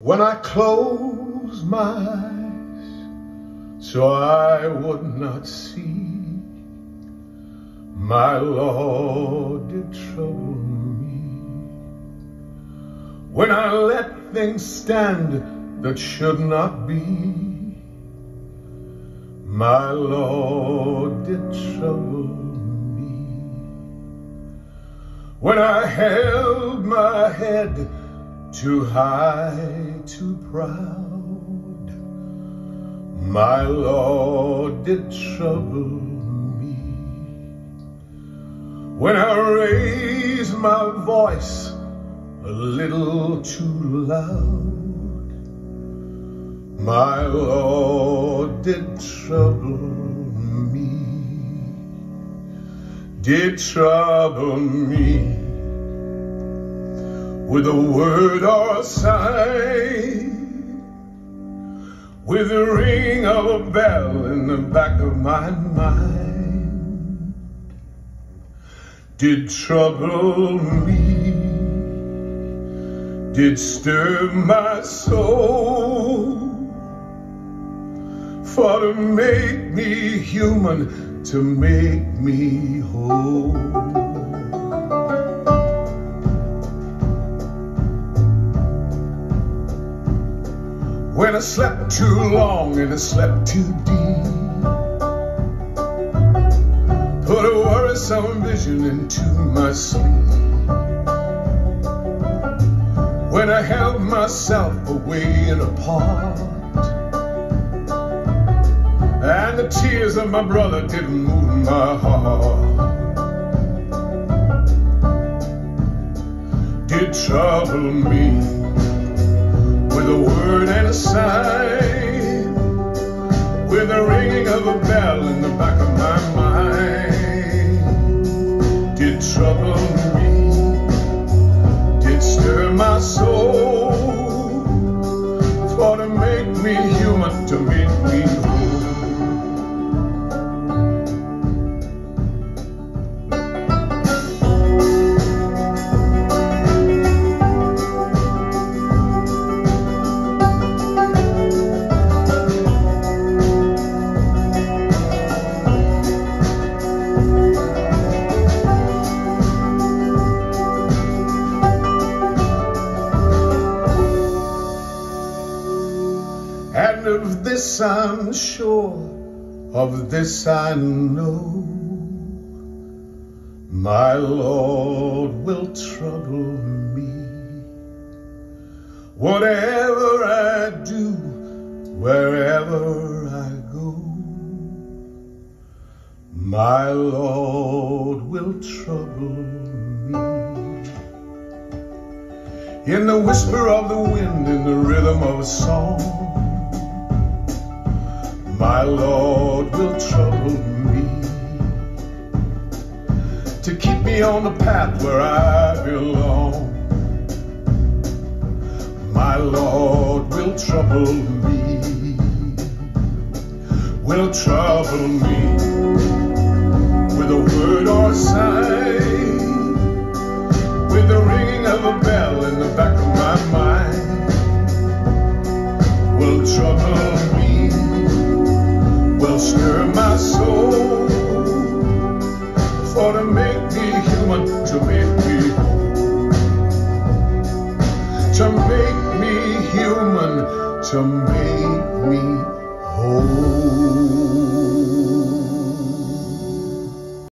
When I close my eyes so I would not see, my Lord did trouble me. When I let things stand that should not be, my Lord did trouble me. When I held my head too high, too proud. My Lord did trouble me. When I raised my voice a little too loud, my Lord did trouble me. Did trouble me with a word or a sign, with the ring of a bell in the back of my mind, did trouble me, did stir my soul, for to make me human, to make me whole. When I slept too long and I slept too deep. Put a worrisome vision into my sleep. When I held myself away and apart And the tears of my brother didn't move my heart. Did trouble me with a word and a sign, with the ringing of a bell in the back of my mind. Did trouble of this I'm sure, of this I know. My Lord will trouble me. Whatever I do, wherever I go, my Lord will trouble me. In the whisper of the wind, in the rhythm of a song, my Lord will trouble me to keep me on the path where I belong. My Lord will trouble me, will trouble me To make me human to make me whole. to make me human to make me whole